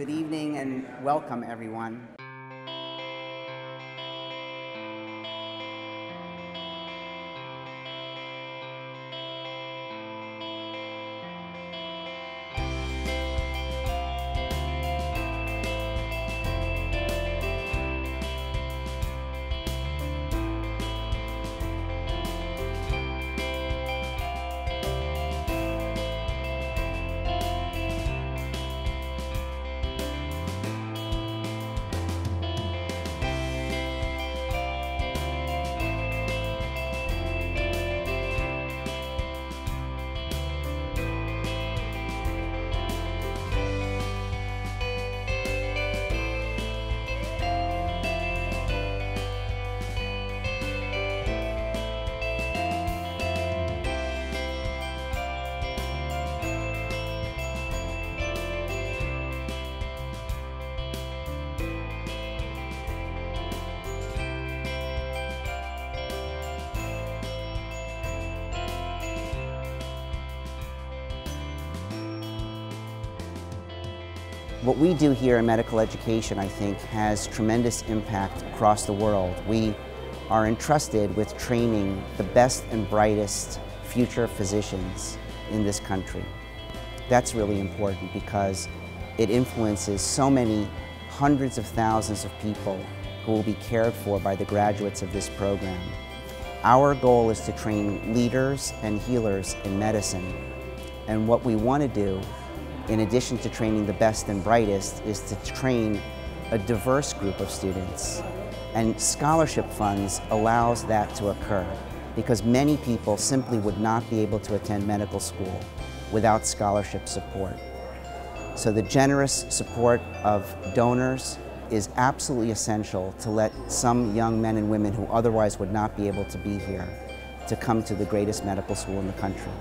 Good evening and welcome, everyone. What we do here in medical education, I think, has tremendous impact across the world. We are entrusted with training the best and brightest future physicians in this country. That's really important because it influences so many hundreds of thousands of people who will be cared for by the graduates of this program. Our goal is to train leaders and healers in medicine. And what we want to do in addition to training the best and brightest, is to train a diverse group of students. And scholarship funds allows that to occur because many people simply would not be able to attend medical school without scholarship support. So the generous support of donors is absolutely essential to let some young men and women who otherwise would not be able to be here to come to the greatest medical school in the country.